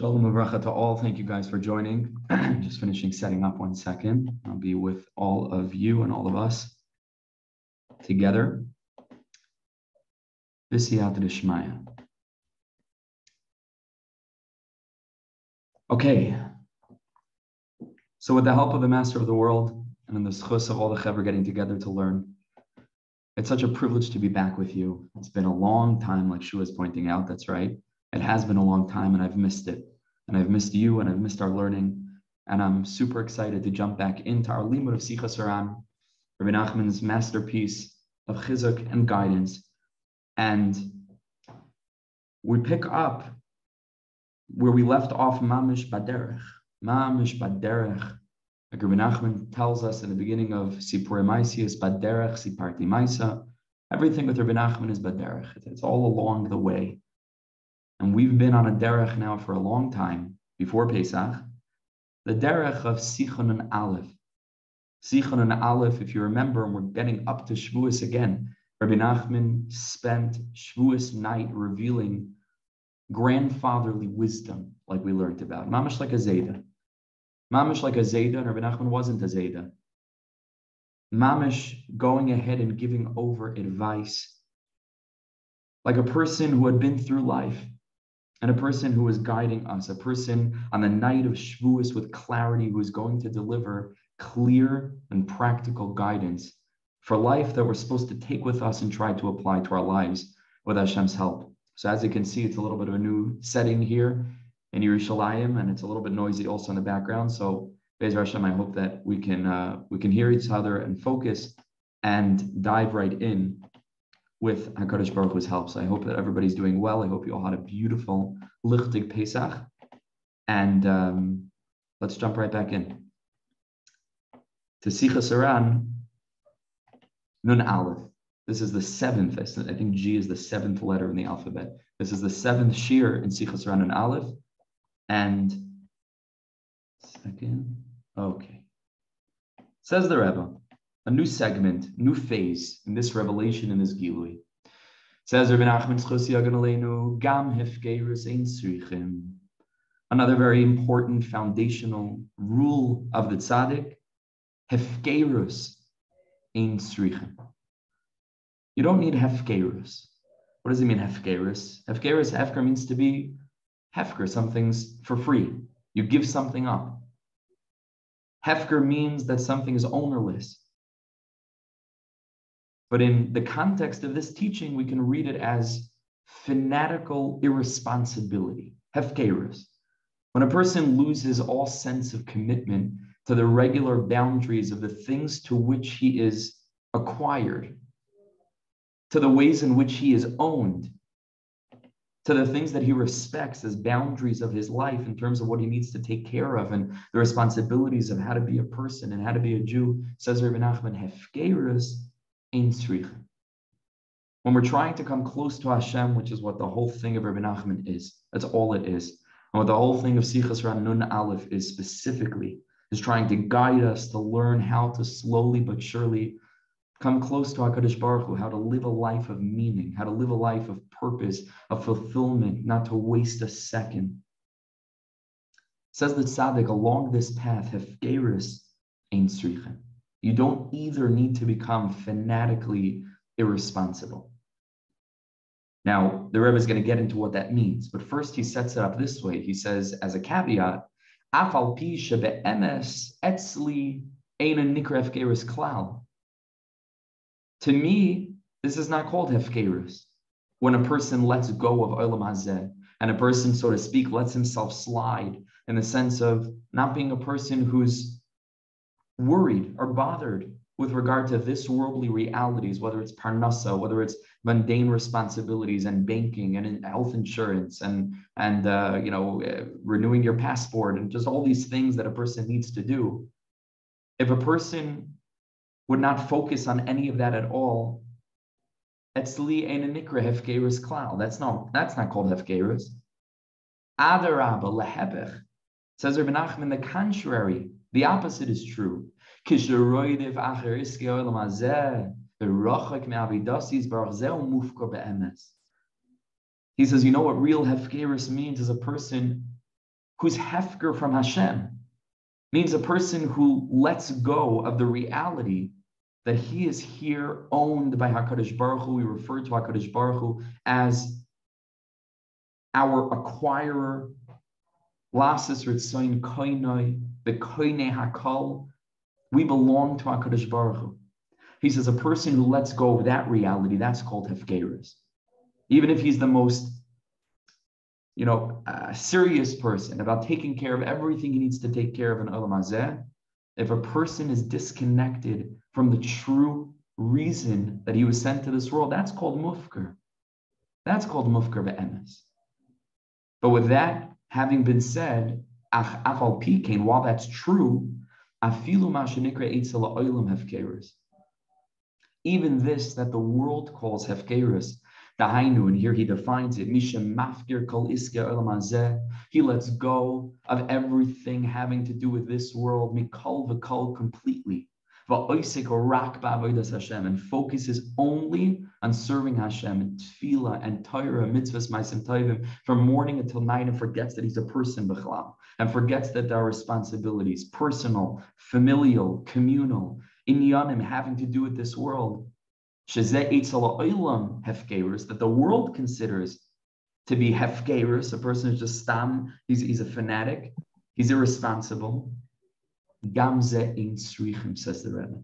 Shalom Avracha to all. Thank you guys for joining. Just finishing setting up one second. I'll be with all of you and all of us together. Shmaya. Okay. So with the help of the Master of the World and in the schus of all the Chaver getting together to learn, it's such a privilege to be back with you. It's been a long time, like Shua is pointing out. That's right. It has been a long time and I've missed it. And I've missed you and I've missed our learning. And I'm super excited to jump back into our limud of Sichas HaRan, Rabbi Nachman's masterpiece of chizuk and guidance. And we pick up where we left off Mamish Baderech. Mamish Baderech. Like Rabbi Nachman tells us in the beginning of Sipur Maisius, Baderech, Siparti Maisa. Everything with Rabbi Nachman is Baderech. It's all along the way. And we've been on a derech now for a long time, before Pesach, the derech of Sichon and Aleph. Sichon and Aleph, if you remember, and we're getting up to Shavuos again, Rabbi Nachman spent Shavuos night revealing grandfatherly wisdom, like we learned about. Mamish like a Zayda. Mamish like a Zayda, and Rabbi Nachman wasn't a Zayda. Mamish going ahead and giving over advice like a person who had been through life and a person who is guiding us, a person on the night of Shavuos with clarity who is going to deliver clear and practical guidance for life that we're supposed to take with us and try to apply to our lives with Hashem's help. So as you can see, it's a little bit of a new setting here in Yerushalayim, and it's a little bit noisy also in the background. So Be'ez Hashem, I hope that we can uh, we can hear each other and focus and dive right in with HaKadosh Baruch Hu's help. So I hope that everybody's doing well. I hope you all had a beautiful Lichtig Pesach. And um, let's jump right back in. To Sichas HaRan, Nun Aleph. This is the seventh, I think G is the seventh letter in the alphabet. This is the seventh shiur in Sichas HaRan Nun Aleph. And second, okay. Says the Rebbe, a new segment, new phase in this revelation in this Gilui. Says Rabbi Nachman Gam Ein Another very important foundational rule of the tzaddik, Hefkerus Ein Srichim. You don't need Hefkerus. What does it mean, Hefkerus? Hefkerus, Hefker means to be Hefker, something's for free. You give something up. Hefker means that something is ownerless. But in the context of this teaching, we can read it as fanatical irresponsibility, hefkerus. When a person loses all sense of commitment to the regular boundaries of the things to which he is acquired, to the ways in which he is owned, to the things that he respects as boundaries of his life in terms of what he needs to take care of and the responsibilities of how to be a person and how to be a Jew, says Rabbi Nachman, hefkerus Ein When we're trying to come close to Hashem, which is what the whole thing of Rabbi Nachman is, that's all it is. And what the whole thing of Sichas Ran Nun Aleph is specifically, is trying to guide us to learn how to slowly but surely come close to HaKadosh Baruch Hu, how to live a life of meaning, how to live a life of purpose, of fulfillment, not to waste a second. Says the tzaddik, along this path, Hefgeris Ein Srichem. You don't either need to become fanatically irresponsible. Now, the Rebbe is going to get into what that means, but first he sets it up this way. He says, as a caveat, Afal pi emes etzli nikra klal. To me, this is not called hefkerus. When a person lets go of olam hazeh, and a person, so to speak, lets himself slide in the sense of not being a person who's worried or bothered with regard to this worldly realities, whether it's parnasa, whether it's mundane responsibilities and banking and health insurance and and uh, you know uh, renewing your passport and just all these things that a person needs to do. If a person would not focus on any of that at all. That's not that's not called hefkerus. Adarabba lehebech says Rabbi Nachman. The contrary, the opposite is true. He says, you know what real hefkerus means is a person who's hefker from Hashem, means a person who lets go of the reality that he is here owned by Hakadosh Baruch Hu. We refer to Hakadosh Baruch Hu as our acquirer, Ritzain Koinoi, the Koine Hakal. We belong to Hakadosh Baruch Hu. He says a person who lets go of that reality, that's called Hefgeris. Even if he's the most you know, a serious person about taking care of everything he needs to take care of in Olam Hazeh, if a person is disconnected from the true reason that he was sent to this world, that's called mufkar. That's called mufkar be'emes. But with that having been said, afal pikein, while that's true, afilu mashenikra eitzela oilam hefkeris. Even this that the world calls hefkeris, Dahainu, and here he defines it. Misha mafkir kol iske He lets go of everything having to do with this world, mikol v'kol completely. And focuses only on serving Hashem and tefillah and Torah, mitzvahs, ma'asim tovim from morning until night, and forgets that he's a person b'chlam, and forgets that there are responsibilities, personal, familial, communal, inyanim having to do with this world that the world considers to be hefkerus, a person who's just stam, he's, he's a fanatic, he's irresponsible. Gamze in srichim, says the Rebbe.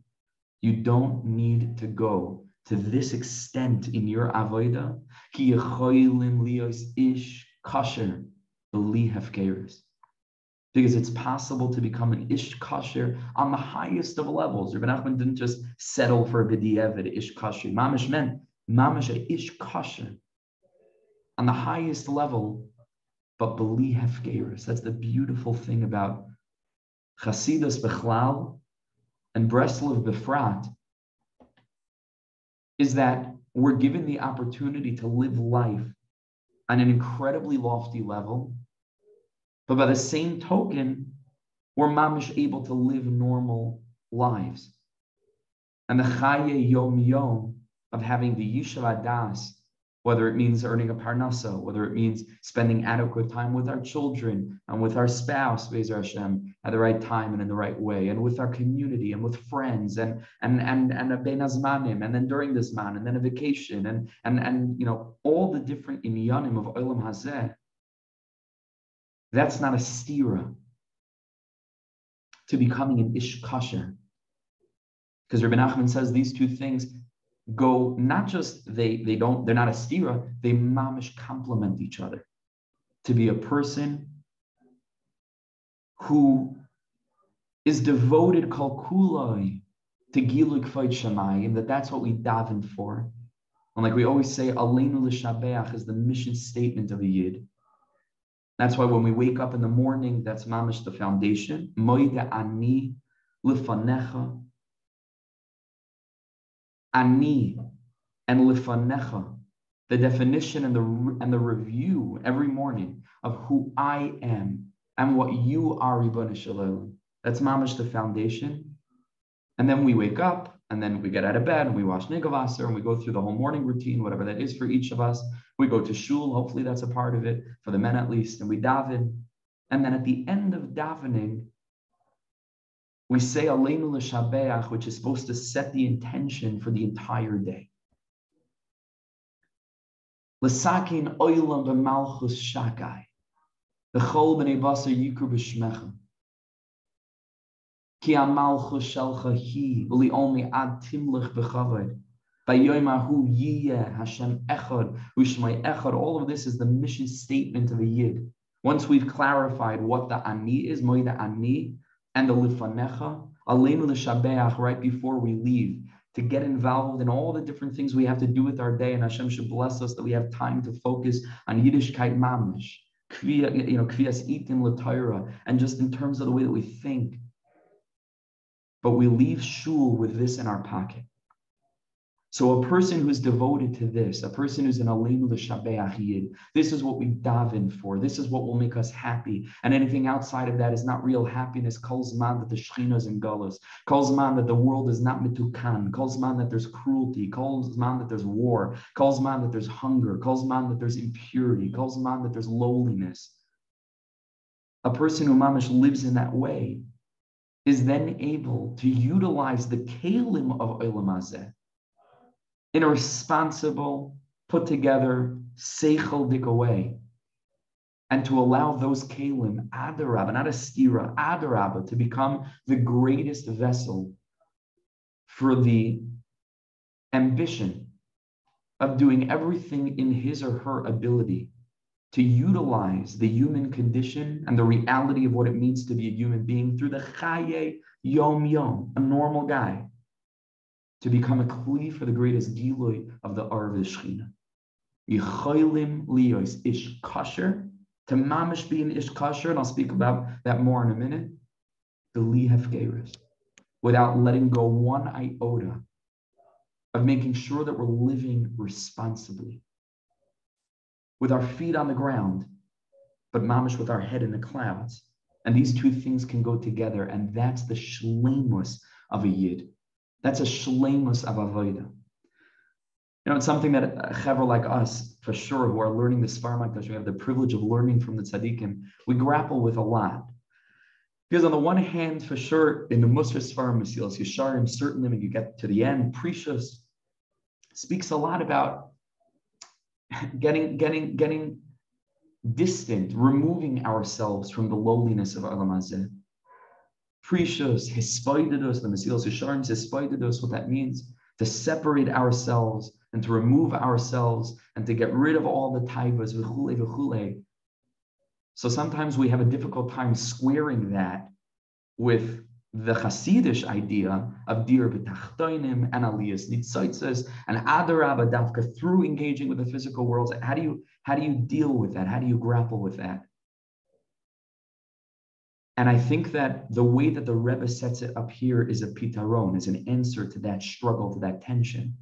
You don't need to go to this extent in your lios ish kasher, because it's possible to become an ish kasher on the highest of levels. Rabbi Nachman didn't just settle for a b'di'evet ish kasher. Mamish meant mamish ish kasher on the highest level, but beli hefgeris. That's the beautiful thing about Chasidus Bechlal and Breslov Befrat is that we're given the opportunity to live life on an incredibly lofty level but by the same token, we're mamish able to live normal lives. And the chaye yom yom of having the yishuv adas, whether it means earning a parnasa, whether it means spending adequate time with our children and with our spouse, Bezer Hashem, at the right time and in the right way, and with our community and with friends and and and and a ben azmanim, and then during this man, and then a vacation, and and and you know all the different inyanim of olam hazeh that's not a stira to becoming an ish kasher. Because Rabbi Nachman says these two things go not just they they don't they're not a stira they mamish complement each other. To be a person who is devoted kalkulai to giluk fight shamayim that that's what we daven for. And like we always say, Aleinu l'shabeach is the mission statement of a yid. That's why when we wake up in the morning, that's mamish the foundation. Moide ani lifanecha. Ani and lifanecha. The definition and the and the review every morning of who I am and what you are, Ribbon Shalom. That's mamish the foundation. And then we wake up and then we get out of bed and we wash nigavaser and we go through the whole morning routine, whatever that is for each of us. We go to shul, hopefully that's a part of it, for the men at least, and we daven. And then at the end of davening, we say Aleinu l'shabeach, which is supposed to set the intention for the entire day. L'sakin oilam b'malchus shakai. V'chol b'nei basar yikru b'shmechem. Ki amalchus shelcha hi, v'li only ad timlich b'chavod. Vayomahu Yiyeh Hashem Echad Ushmai Echad. All of this is the mission statement of a Yid. Once we've clarified what the Ani is, Moida Ani, and the Lifanecha, Aleinu L'Shabeach, right before we leave, to get involved in all the different things we have to do with our day, and Hashem should bless us that we have time to focus on Yiddishkeit Mamish, you know, Kvias Itim L'Torah, and just in terms of the way that we think. But we leave shul with this in our pocket. So a person who's devoted to this, a person who's an Aleinu L'Shabeach this is what we daven for. This is what will make us happy. And anything outside of that is not real happiness. Calls man that the Shechina is in. Calls man that the world is not mitukan. Calls man that there's cruelty. Calls man that there's war. Calls man that there's hunger. Calls man that there's impurity. Calls man that there's lowliness. a person who mamish lives in that way is then able to utilize the kalim of Olam in a responsible, put together, seichel way, and to allow those kalim, adarab, not a stira, adarab, to become the greatest vessel for the ambition of doing everything in his or her ability to utilize the human condition and the reality of what it means to be a human being through the chaye yom yom, a normal guy, to become a kli for the greatest gilui of the Arv Shechina. Yicholim liyos ish kasher, to mamish be an ish kasher, and I'll speak about that more in a minute, the li hefgeris, without letting go one iota of making sure that we're living responsibly with our feet on the ground, but mamish with our head in the clouds. And these two things can go together, and that's the shlemus of a yid. That's a shlemus of. You know, it's something that a chaver like us, for sure, who are learning the Svarmakdash, we have the privilege of learning from the tzaddikim, we grapple with a lot. Because on the one hand, for sure, in the Musar Svarim Mesilas Yesharim, certainly when you get to the end, Precious speaks a lot about getting, getting, getting distant, removing ourselves from the lowliness of Olam Hazeh. Precious, hispoidedus, the Mesilas Yesharim hispoidedus, what that means, to separate ourselves and to remove ourselves and to get rid of all the taivas, v'chule, v'chule. So sometimes we have a difficult time squaring that with the Hasidish idea of dir b'tachtoinim and aliyas nitzoitzes and adarab dafka through engaging with the physical world. How do you how do you deal with that? How do you grapple with that? And I think that the way that the Rebbe sets it up here is a pitaron, is an answer to that struggle, to that tension.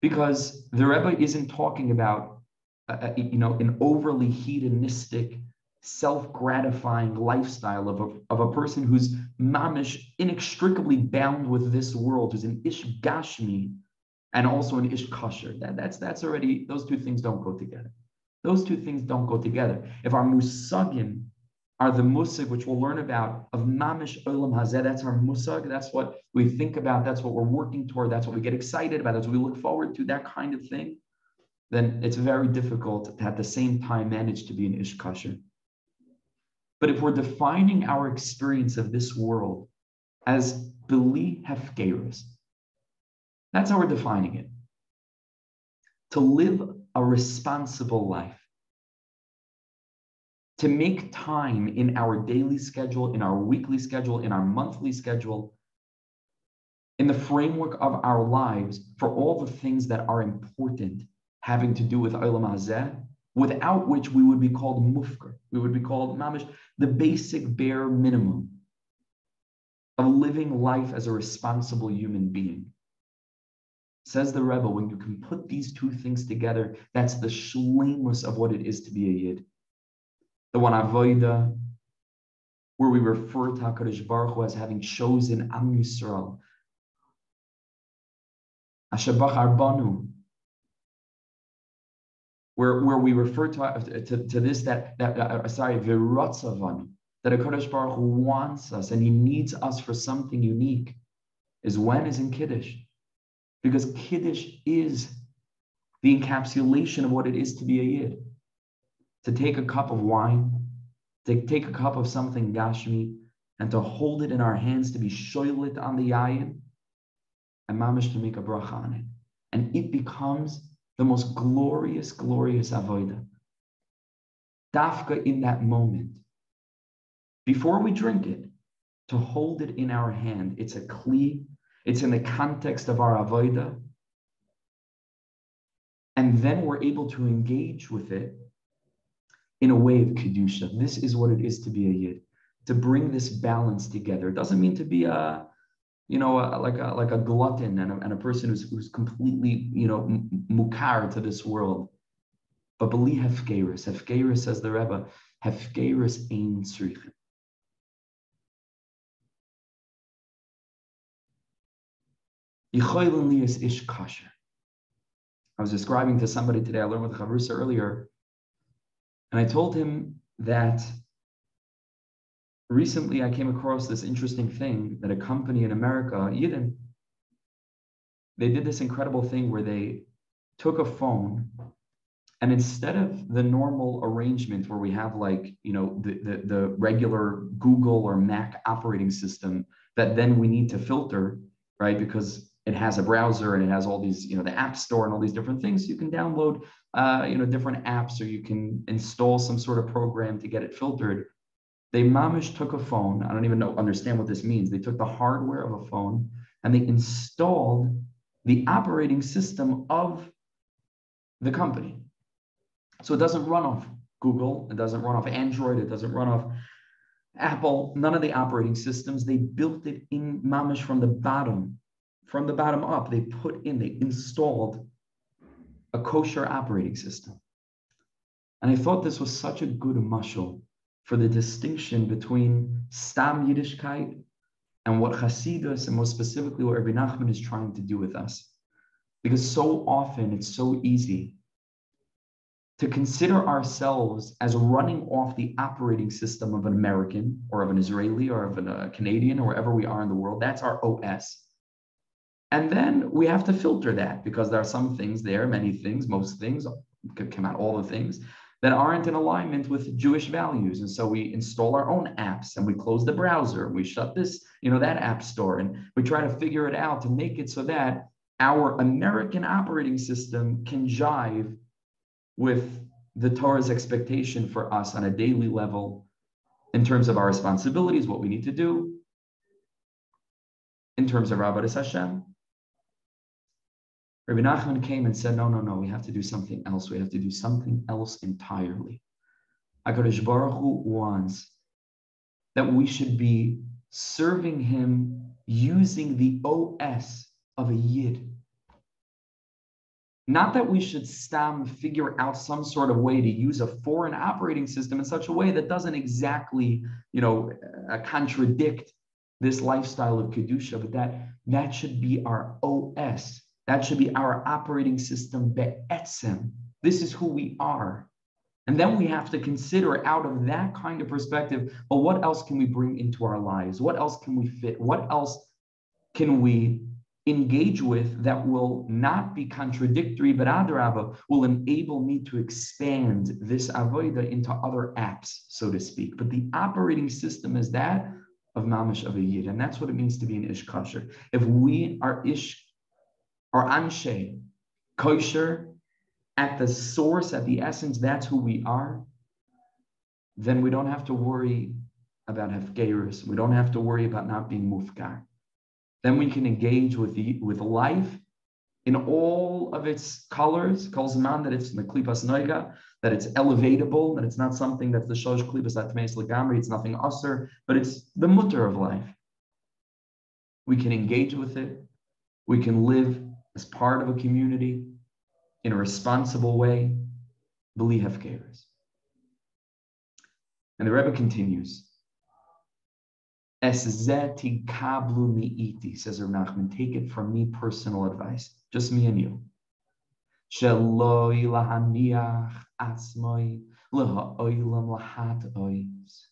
Because the Rebbe isn't talking about, uh, you know, an overly hedonistic self-gratifying lifestyle of a, of a person who's mamish inextricably bound with this world, who's an ish gashmi and also an ish kasher. That, that's that's already those two things don't go together. Those two things don't go together. If our musagim are the musag, which we'll learn about of mamish olam hazeh, that's our musag. That's what we think about. That's what we're working toward. That's what we get excited about. That's what we look forward to. That kind of thing. Then it's very difficult to at the same time manage to be an ish kasher. But if we're defining our experience of this world as beli hefgerus, that's how we're defining it. To live a responsible life, to make time in our daily schedule, in our weekly schedule, in our monthly schedule, in the framework of our lives for all the things that are important having to do with Olam Hazeh, without which we would be called mufkar. We would be called mamish, the basic bare minimum of living life as a responsible human being. Says the Rebbe, when you can put these two things together, that's the shlemus of what it is to be a yid. The one avoida, where we refer to HaKadosh Baruch Hu as having chosen Am Yisrael. Ashabach Arbanu, where, where we refer to, to, to this that, that uh, sorry, viratzavan, that a Kadosh Baruch Hu wants us and he needs us for something unique, is when is in Kiddush. Because Kiddush is the encapsulation of what it is to be a Yid. To take a cup of wine, to take a cup of something Gashmi, and to hold it in our hands, to be shoylit on the yayin, and mamish to make a bracha on it. And it becomes the most glorious, glorious avoida. Dafka in that moment, before we drink it, to hold it in our hand. It's a kli, it's in the context of our avoida. And then we're able to engage with it in a way of kedusha. This is what it is to be a yid, to bring this balance together. It doesn't mean to be a you know, a, like a like a glutton and a, and a person who's who's completely, you know, mukar to this world. But believe hefkeris. Hefkeris says the Rebbe, hefkeris ein srichim. I was describing to somebody today, I learned with Chavrusa earlier, and I told him that recently I came across this interesting thing that a company in America, Yidden, they did this incredible thing where they took a phone and instead of the normal arrangement where we have like, you know, the, the, the regular Google or Mac operating system that then we need to filter, right? Because it has a browser and it has all these, you know, the app store and all these different things. You can download, uh, you know, different apps or you can install some sort of program to get it filtered. They mamish took a phone. I don't even know, understand what this means. They took the hardware of a phone and they installed the operating system of the company. So it doesn't run off Google, it doesn't run off Android, it doesn't run off Apple, none of the operating systems. They built it in mamish from the bottom, from the bottom up. They put in, they installed a kosher operating system. And I thought this was such a good mushal for the distinction between Stam Yiddishkeit and what Hasidus, and more specifically what Rabbi Nachman is trying to do with us. Because so often it's so easy to consider ourselves as running off the operating system of an American or of an Israeli or of a uh, Canadian or wherever we are in the world. That's our OS. And then we have to filter that because there are some things there, many things, most things, could come out all the things that aren't in alignment with Jewish values. And so we install our own apps and we close the browser, and we shut this, you know, that app store, and we try to figure it out to make it so that our American operating system can jive with the Torah's expectation for us on a daily level in terms of our responsibilities, what we need to do, in terms of Rabbi Hashem. Rabbi Nachman came and said, no, no, no, we have to do something else. We have to do something else entirely. HaKadosh Baruch Hu wants that we should be serving him using the OS of a Yid. Not that we should stam figure out some sort of way to use a foreign operating system in such a way that doesn't exactly, you know, uh, contradict this lifestyle of kedusha, but that that should be our OS. That should be our operating system be'etzem. This is who we are. And then we have to consider out of that kind of perspective, well, what else can we bring into our lives? What else can we fit? What else can we engage with that will not be contradictory, but adarabah will enable me to expand this avoida into other apps, so to speak. But the operating system is that of mamish of a yid, and that's what it means to be an ish kosher. If we are ish or anshe kosher at the source, at the essence, that's who we are, then we don't have to worry about hefgerus. We don't have to worry about not being mufkar then we can engage with the with life in all of its colors, calls man that it's the klipas noiga, that it's elevatable, that it's not something that's the shosh klipas atmeis legamri, it's nothing usser, but it's the mutter of life. We can engage with it. We can live as part of a community in a responsible way. Believe hefkeres. And the Rebbe continues. Eszeti kablu mi'iti, says Rav Nachman. Take it from me, personal advice. Just me and you. Sheloi lahaniach atzmoi leha'oilam lahat ois.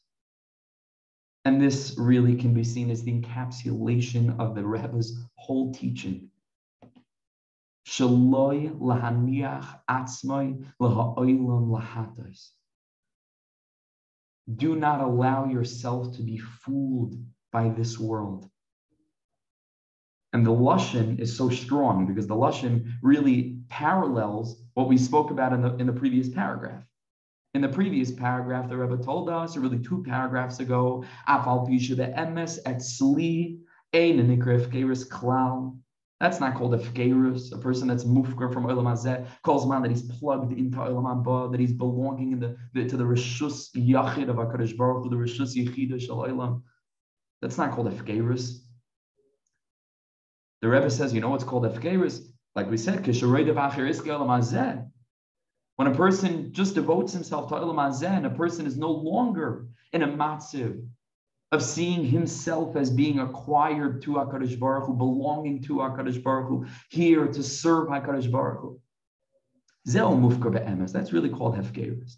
And this really can be seen as the encapsulation of the Rebbe's whole teaching. Sheloi lahaniach atzmoi leha'oilam lahatais. Do not allow yourself to be fooled by this world. And the Lushan is so strong because the Lushan really parallels what we spoke about in the, in the previous paragraph. In the previous paragraph, the Rebbe told us, or really two paragraphs ago, Afal Pisha emes et sli, ein nikrif klal. That's not called a fgerus, a person that's mufker from Olam Hazeh, calls man that he's plugged into Olam Haba, that he's belonging in the, the, to the Rishus Yachid of HaKadosh Baruch Hu, the Rishus Yechida Shal Olam. That's not called a fgerus. The Rebbe says, you know what's called a fgerus? Like we said, when a person just devotes himself to Olam Hazeh and a person is no longer in a matziv of seeing himself as being acquired to HaKadosh Baruch Hu, belonging to HaKadosh Baruch Hu, here to serve HaKadosh Baruch Hu. Zeo mufkar be'emes. That's really called hefkerus.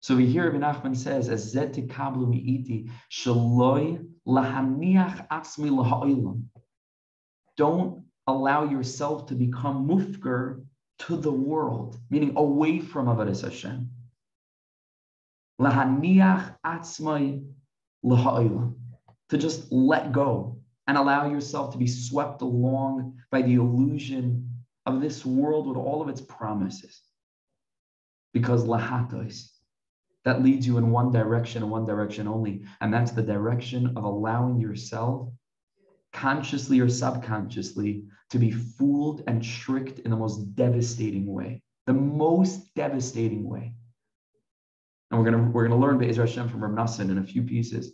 So we hear Ibn Nachman says, as zet kablu mi'iti, shaloi lahaniach asmi laha'olam. Don't allow yourself to become mufker to the world, meaning away from Avodah Hashem. Lahaniach atzmai To just let go and allow yourself to be swept along by the illusion of this world with all of its promises. Because lahatos, that leads you in one direction and one direction only. And that's the direction of allowing yourself, consciously or subconsciously, to be fooled and tricked in the most devastating way. The most devastating way. And we're gonna we're gonna learn Be'ezra Hashem from Rav in a few pieces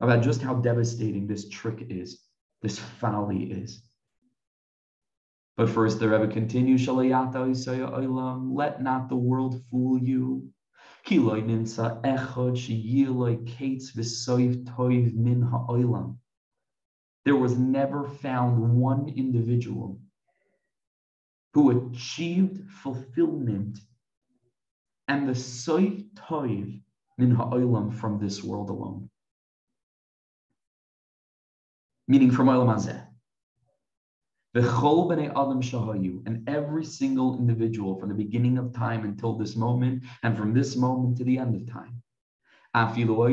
about just how devastating this trick is, this folly is. But first, the Rebbe continues, Let not the world fool you. There was never found one individual who achieved fulfillment and the soif toiv min ha'olam from this world alone. Meaning from olam hazeh. V'chol b'nei adam shahayu, And every single individual from the beginning of time until this moment, and from this moment to the end of time. Even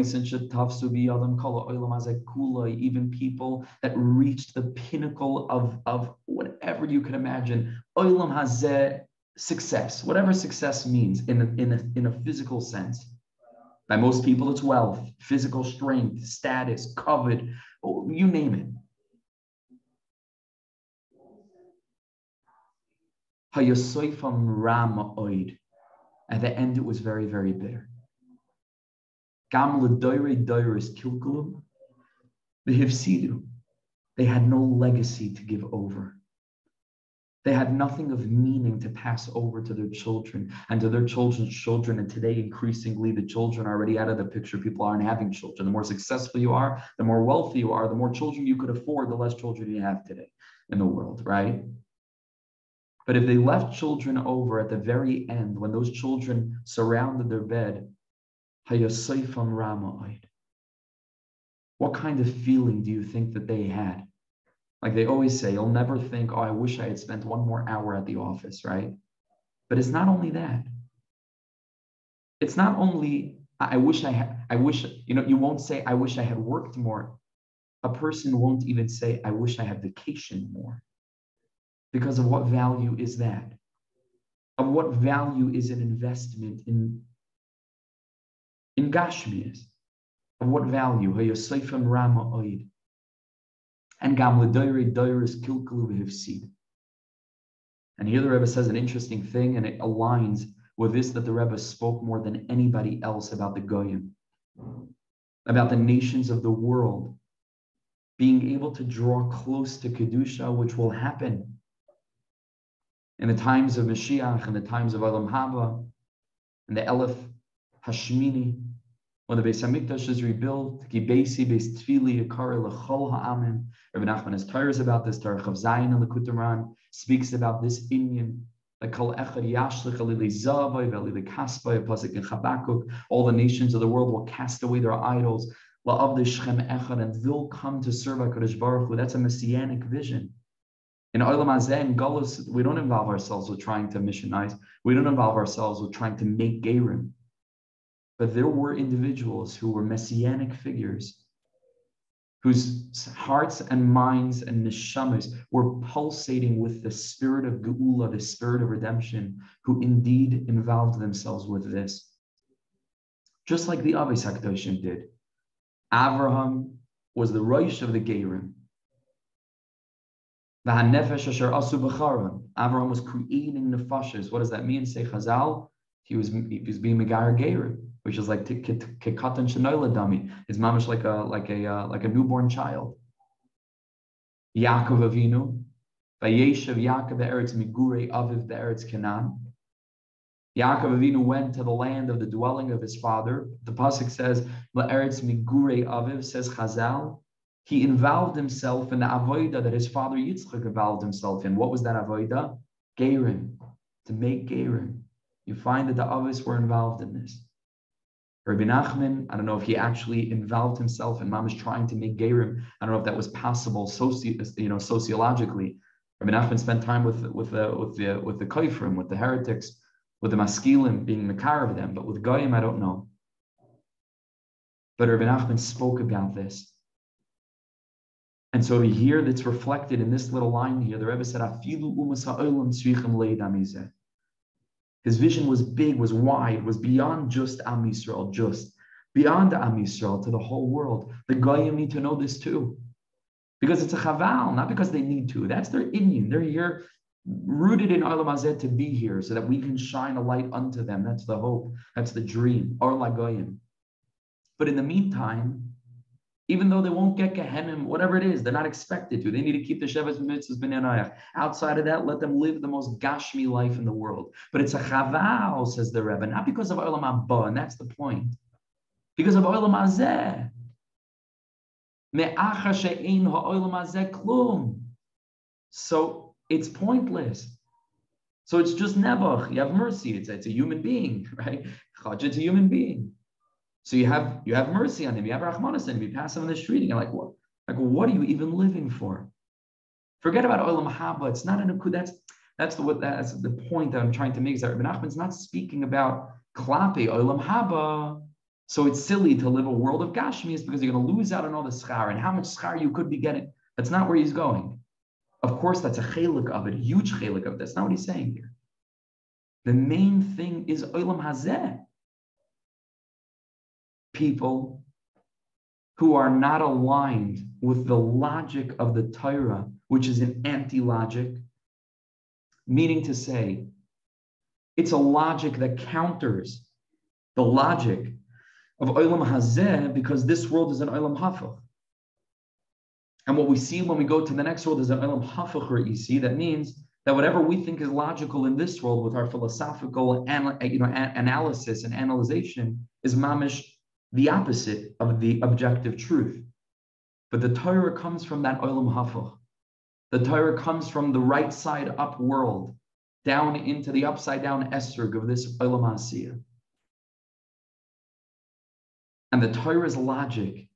people that reached the pinnacle of, of whatever you can imagine, oilam hazeh, success, whatever success means in a, in, a, in a physical sense. By most people, it's wealth, physical strength, status, covet, oh, you name it. At the end, it was very, very bitter. They had no legacy to give over. They had nothing of meaning to pass over to their children and to their children's children. And today, increasingly, the children are already out of the picture. People aren't having children. The more successful you are, the more wealthy you are, the more children you could afford, the less children you have today in the world, right? But if they left children over at the very end, when those children surrounded their bed, what kind of feeling do you think that they had? Like they always say, you'll never think, oh, I wish I had spent one more hour at the office, right? But it's not only that. It's not only, I wish I had, I wish, you know, you won't say, I wish I had worked more. A person won't even say, I wish I had vacation more. Because of what value is that? Of what value is an investment in, in Gashmias? Of what value? Rama oid. And gam doiris kilkalu And here the Rebbe says an interesting thing, and it aligns with this that the Rebbe spoke more than anybody else about the Goyim, about the nations of the world being able to draw close to Kedusha, which will happen in the times of Mashiach, in the times of Olam Haba, in the Elif Hashmini, when the Beis Hamikdash is rebuilt, Gibesi Beis Tfili Yakar Lechol Ha'amim. Rabbi Nachman has Torahs about this. Torah of Zayin and Likutei Moharan speaks about this inyan. All the nations of the world will cast away their idols. And will come to serve HaKadosh Baruch Hu. That's a messianic vision. In Olam Hazeh Gullus, we don't involve ourselves with trying to missionize. We don't involve ourselves with trying to make Gerim. But there were individuals who were messianic figures whose hearts and minds and neshamas were pulsating with the spirit of Geula, the spirit of redemption, who indeed involved themselves with this. Just like the Avis HaKadoshim did. Avraham was the Rosh of the Gerim. Avraham was creating nefashis. What does that mean? Say Chazal, he was he was being Megar Geir, which is like Kekatan Shanoila dummy. His mom is like a like a uh, like a newborn child. Yaakov Avinu, Vayeshev Yaakov the Eretz Migure Aviv the Eretz Canaan. Yaakov Avinu went to the land of the dwelling of his father. The pasuk says, "La Eretz Migure Aviv," says Chazal he involved himself in the avoida that his father Yitzchak involved himself in. What was that avoida? Gerim, to make gerim. You find that the others were involved in this. Rabbi Nachman, I don't know if he actually involved himself in Mamish trying to make Gerim. I don't know if that was possible soci, you know, sociologically. Rabbi Nachman spent time with with the with the with the Kaifrim, with the heretics, with the Maskilim being Makar of them, but with Goyim, I don't know. But Rabbi Nachman spoke about this. And so here that's reflected in this little line here, the Rebbe said, His vision was big, was wide, was beyond just Am Yisrael, just beyond Am Yisrael to the whole world. The Goyim need to know this too. Because it's a chaval, not because they need to. That's their inyan. They're here rooted in Olam Hazeh to be here so that we can shine a light unto them. That's the hope. That's the dream. Or Lagoyim. But in the meantime, even though they won't get Gehenna, whatever it is, they're not expected to. They need to keep the Shevas Mitzvahs B'nei Outside of that, let them live the most Gashmi life in the world. But it's a chaval, says the Rebbe, not because of Olam Abba, and that's the point. Because of Olam Hazeh. So it's pointless. So it's just nebuch. You have mercy. It's, it's a human being, right? Chaj, it's a human being. So you have you have mercy on him, you have rahmanas on him, you pass him on the street, and you're like, what? Like, what are you even living for? Forget about olam haba. It's not an that's that's the what that's the point that I'm trying to make. Is that Rabbi Nachman's not speaking about klape olam haba. So it's silly to live a world of gashmis because you're going to lose out on all the schar and how much schar you could be getting. That's not where he's going. Of course, that's a chelik of it, huge chelik of it. That's not what he's saying here. The main thing is olam hazeh people who are not aligned with the logic of the Torah, which is an anti logic, meaning to say, it's a logic that counters the logic of Olam Hazeh because this world is an Olam Hafach. And what we see when we go to the next world is an Olam Hafach you see. That means that whatever we think is logical in this world with our philosophical you know, analysis and analyzation is mamish the opposite of the objective truth. But the Torah comes from that olam hafach. The Torah comes from the right side up world, down into the upside down esrog of this olam asiyah. And the Torah's logic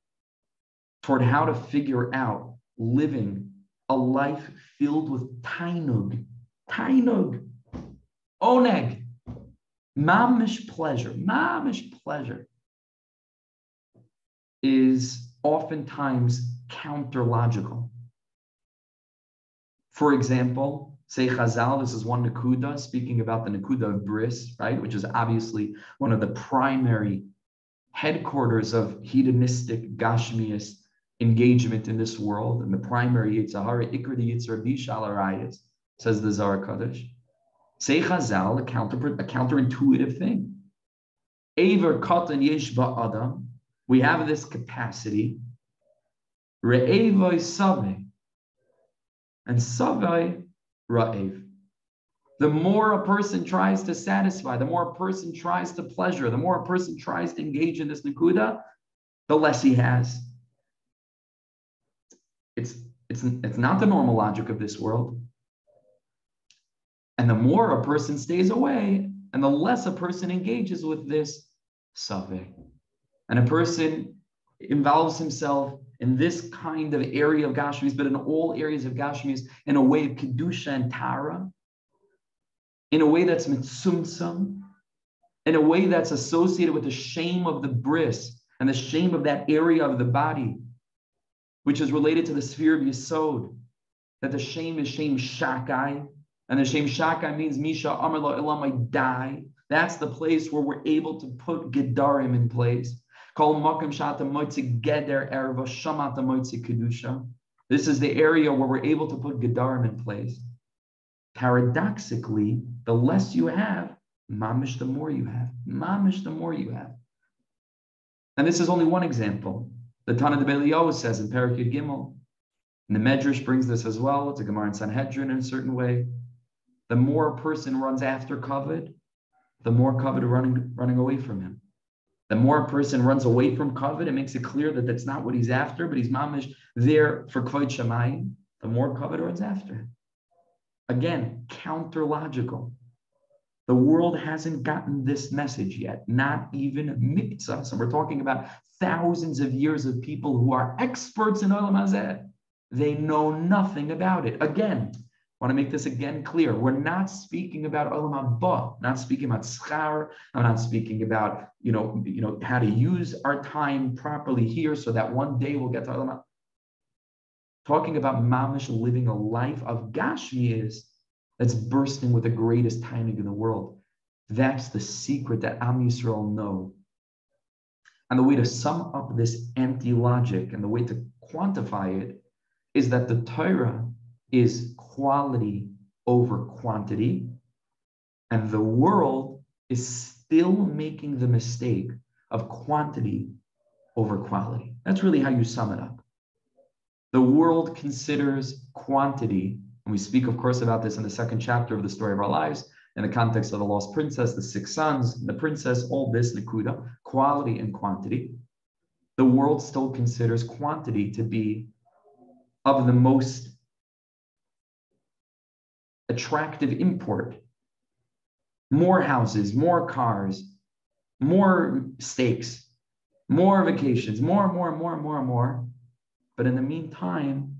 toward how to figure out living a life filled with tainug, tainug, oneg, mamish pleasure, mamish pleasure is oftentimes counter-logical. For example, say Chazal, this is one Nakuda, speaking about the Nakuda of Bris, right, which is obviously one of the primary headquarters of hedonistic Gashmias engagement in this world, and the primary Yitzhahara, Ikr the Yitzhar Bishal Arayas, says the Zohar HaKadosh. Say Chazal, a, counter, a counterintuitive thing. Aver katan yesh adam, we have hmm. this capacity. Re'evoi save. And savai ra'ev. The more a person tries to satisfy, the more a person tries to pleasure, the more a person tries to engage in this nakuda, the less he has. It's, it's, it's not the normal logic of this world. And the more a person stays away, and the less a person engages with this save and a person involves himself in this kind of area of Gashmis, but in all areas of Gashmis, in a way of Kedusha and Tara, in a way that's mitzumsum, in a way that's associated with the shame of the bris and the shame of that area of the body, which is related to the sphere of Yisod, that the shame is shame shakai, and the shame shakai means Misha Amar Ilam, die. That's the place where we're able to put Gedarim in place. This is the area where we're able to put Gedarim in place. Paradoxically, the less you have, mamish, the more you have. Mamish, the more you have. And this is only one example. The Tanna Devei Eliyahu says in Parakut Gimel, and the Medrash brings this as well. It's a Gemara in Sanhedrin in a certain way. The more a person runs after kavod, the more kavod running running away from him. The more a person runs away from kavod, it makes it clear that that's not what he's after, but he's mamish there for kvod shemayim. The more kavod runs after. Again, counter logical. The world hasn't gotten this message yet, not even mitzvah. And we're talking about thousands of years of people who are experts in Olam Hazeh. They know nothing about it. Again, want to make this again clear. We're not speaking about Olam Haba, not speaking about schar. I'm not speaking about, you know, you know, how to use our time properly here so that one day we'll get to Olam Talking about mamish living a life of Gashmi is that's bursting with the greatest timing in the world. That's the secret that Am Yisrael know. And the way to sum up this empty logic and the way to quantify it is that the Torah is quality over quantity, and the world is still making the mistake of quantity over quality. That's really how you sum it up. The world considers quantity and we speak, of course, about this in the second chapter of the story of our lives, in the context of the lost princess, the six sons, the princess, all this, Nakuda, quality and quantity. The world still considers quantity to be of the most attractive import. More houses, more cars, more stakes, more vacations, more, and more, and more, and more, and more. But in the meantime,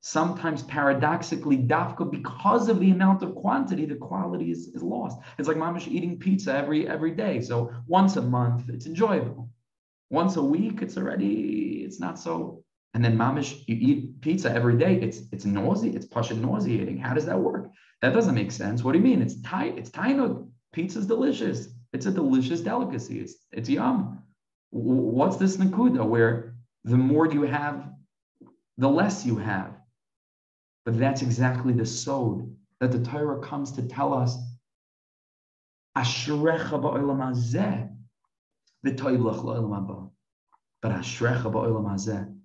sometimes paradoxically, dafka, because of the amount of quantity, the quality is, is lost. It's like mamish eating pizza every every day. So once a month, it's enjoyable. Once a week, it's already, it's not so. And then mamish, you eat pizza every day, it's it's nauseating, it's pasha nauseating. How does that work? That doesn't make sense. What do you mean? It's tight, it's tainug. Pizza's delicious. It's a delicious delicacy. It's it's yum. What's this nakuda where the more you have, the less you have? But that's exactly the sod that the Torah comes to tell us. Ashrecha ba'olam hazeh, v'toivlach la'olam haba. But ashrecha ba'olam hazeh,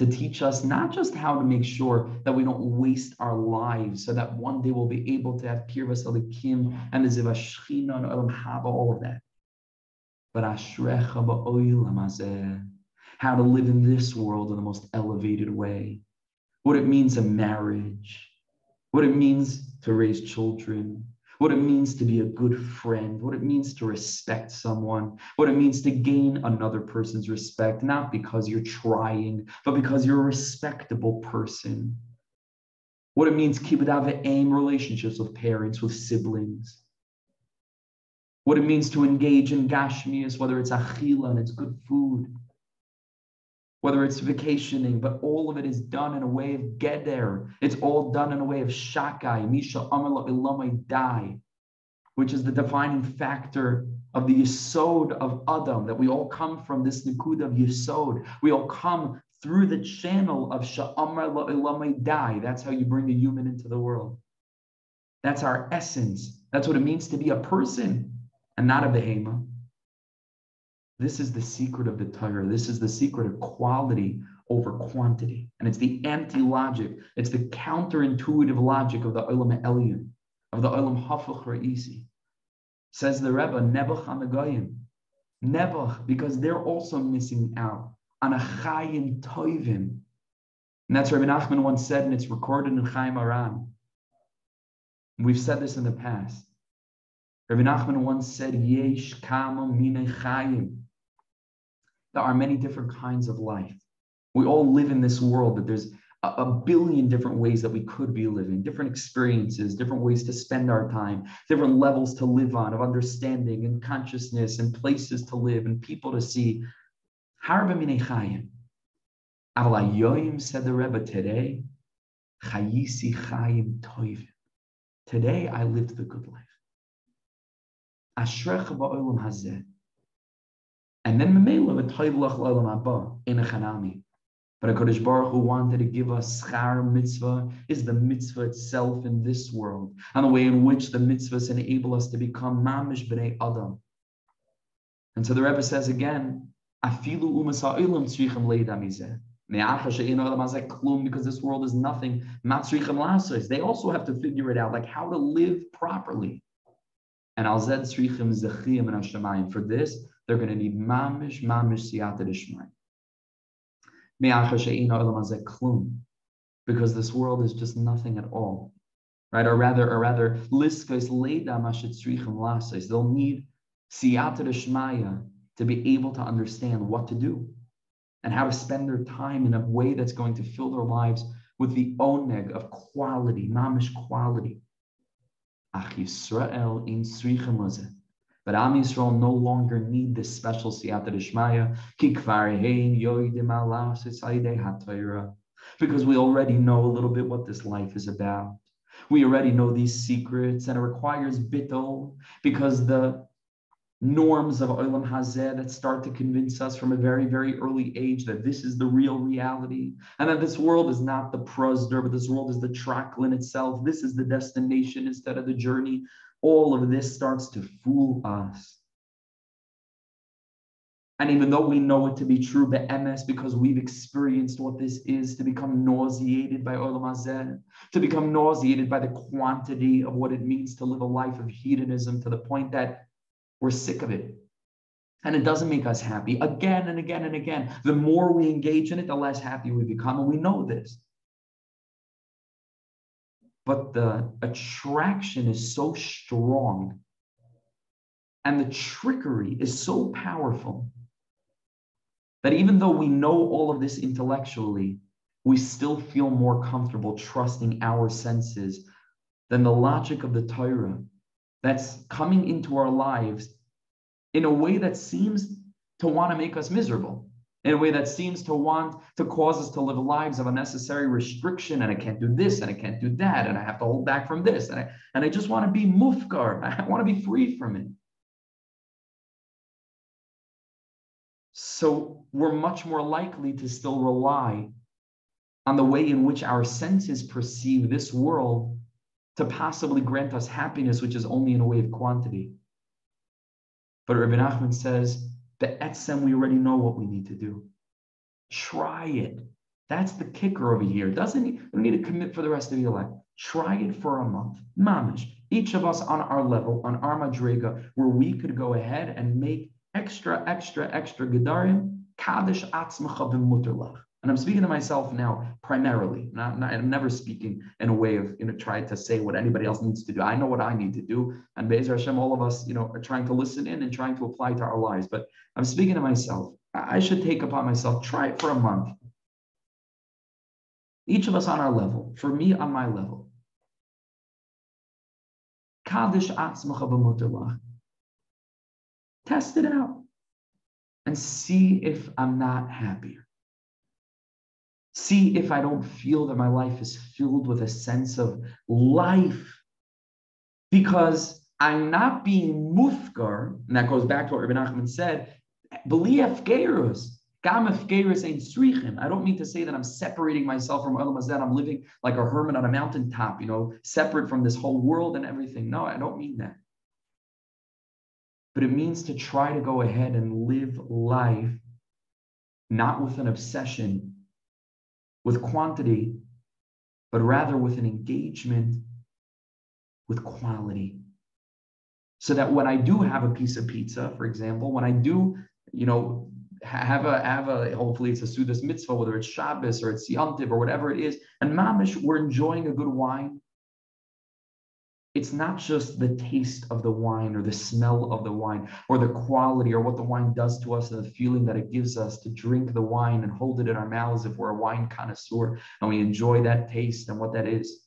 to teach us not just how to make sure that we don't waste our lives, so that one day we'll be able to have kirvas alikim and the zivashchina and olam haba, all of that. But ashrecha ba'olam how to live in this world in the most elevated way. What it means a marriage, what it means to raise children, what it means to be a good friend, what it means to respect someone, what it means to gain another person's respect, not because you're trying, but because you're a respectable person. What it means kibbutz aim relationships with parents, with siblings. What it means to engage in gashmias, whether it's achila and it's good food, whether it's vacationing, but all of it is done in a way of geder. It's all done in a way of shakai, misha amalai dai, which is the defining factor of the yisod of Adam, that we all come from this nikud of yisod. We all come through the channel of sha'amar la'ilamai dai. That's how you bring a human into the world. That's our essence. That's what it means to be a person and not a behemoth. This is the secret of the Torah. This is the secret of quality over quantity. And it's the anti logic, it's the counterintuitive logic of the Olam Elyon, of the Olam Hafach Ra'isi. Says the Rebbe, Nebuch Hanagoyim. Nebuch, because they're also missing out on a Chayim Toivim. And that's Rabbi Nachman once said, and it's recorded in Chayei Moharan. We've said this in the past. Rabbi Nachman once said, Yesh kama mine chayim. There are many different kinds of life. We all live in this world, but there's a, billion different ways that we could be living, different experiences, different ways to spend our time, different levels to live on of understanding and consciousness and places to live and people to see. Harba mine chayim. Avlayoyim said the Rebbe today, chayisi chayim toivim. Today I lived the good life. Ashrecha ba'olam hazeh. And then in. But HaKadosh Baruch Hu wanted to give us schar mitzvah is the mitzvah itself in this world, and the way in which the mitzvahs enable us to become mamish b'nei adam. And so the Rebbe says again, afilu umas ha'olam tzrichem leida mizeh. Because this world is nothing. They also have to figure it out, like how to live properly. And al zed zechiyim and For this, they're going to need mamish, mamish siyata dishmai. Because this world is just nothing at all. right? Or rather, or rather, liskos leda mashitzrichem lasis. They'll need siyata to be able to understand what to do and how to spend their time in a way that's going to fill their lives with the oneg of quality, mamish quality. Ach Yisrael in srichem but Am Yisrael no longer need this special siyata d'shmaya, because we already know a little bit what this life is about. We already know these secrets, and it requires bittul because the norms of Olam Hazeh that start to convince us from a very, very early age that this is the real reality and that this world is not the prosder, but this world is the tracklin itself. This is the destination instead of the journey. All of this starts to fool us. And even though we know it to be true, but MS, because we've experienced what this is, to become nauseated by Olam Hazeh, to become nauseated by the quantity of what it means to live a life of hedonism to the point that we're sick of it. And it doesn't make us happy again and again and again. The more we engage in it, the less happy we become. And we know this. But the attraction is so strong and the trickery is so powerful that even though we know all of this intellectually, we still feel more comfortable trusting our senses than the logic of the Torah that's coming into our lives in a way that seems to want to make us miserable, in a way that seems to want to cause us to live lives of unnecessary restriction. And I can't do this and I can't do that. And I have to hold back from this. And I, and I just want to be mufkar. I want to be free from it. So we're much more likely to still rely on the way in which our senses perceive this world to possibly grant us happiness, which is only in a way of quantity. But Rabbi Nachman says, the etzem, we already know what we need to do. Try it. That's the kicker over here. Doesn't you don't need to commit for the rest of your life. Try it for a month. Mamish. Each of us on our level, on our madrega, where we could go ahead and make extra, extra, extra gedarim, kaddish atzmacha b'muterlach. And I'm speaking to myself now primarily. Not, not, I'm never speaking in a way of you know trying to say what anybody else needs to do. I know what I need to do, and Be'ezer Hashem, all of us, you know, are trying to listen in and trying to apply to our lives. But I'm speaking to myself. I should take upon myself. Try it for a month. Each of us on our level. For me, on my level. Test it out and see if I'm not happier. See if I don't feel that my life is filled with a sense of life because I'm not being mufkar, and that goes back to what Rabbi Nachman said. I don't mean to say that I'm separating myself from Olam Hazeh. I'm living like a hermit on a mountaintop, you know, separate from this whole world and everything. No, I don't mean that. But it means to try to go ahead and live life not with an obsession with quantity, but rather with an engagement with quality. So that when I do have a piece of pizza, for example, when I do, you know, have a have a hopefully it's a Sudas mitzvah, whether it's Shabbos or it's Yontiv or whatever it is, and mamish, we're enjoying a good wine it's not just the taste of the wine or the smell of the wine or the quality or what the wine does to us and the feeling that it gives us to drink the wine and hold it in our mouths if we're a wine connoisseur and we enjoy that taste and what that is.